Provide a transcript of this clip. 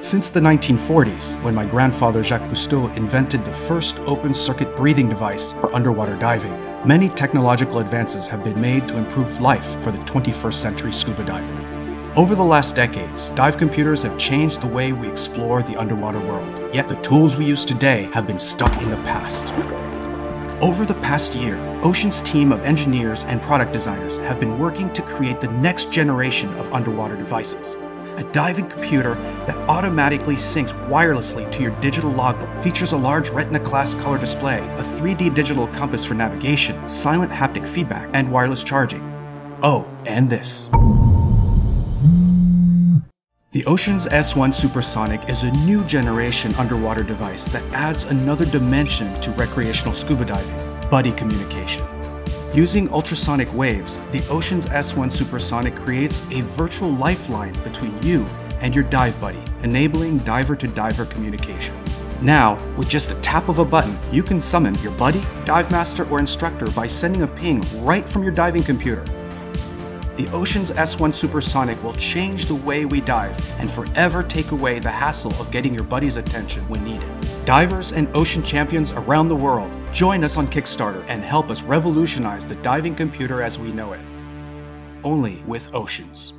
Since the 1940s, when my grandfather Jacques Cousteau invented the first open circuit breathing device for underwater diving, many technological advances have been made to improve life for the 21st century scuba diver. Over the last decades, dive computers have changed the way we explore the underwater world, yet the tools we use today have been stuck in the past. Over the past year, Ocean's team of engineers and product designers have been working to create the next generation of underwater devices a diving computer that automatically syncs wirelessly to your digital logbook, features a large Retina class color display, a 3D digital compass for navigation, silent haptic feedback, and wireless charging. Oh, and this. The Oceans S1 Supersonic is a new generation underwater device that adds another dimension to recreational scuba diving buddy communication. Using ultrasonic waves, the Oceans S1 Supersonic creates a virtual lifeline between you and your dive buddy, enabling diver to diver communication. Now, with just a tap of a button, you can summon your buddy, dive master, or instructor by sending a ping right from your diving computer. The Oceans S1 Supersonic will change the way we dive and forever take away the hassle of getting your buddy's attention when needed. Divers and ocean champions around the world, join us on Kickstarter and help us revolutionize the diving computer as we know it. Only with Oceans.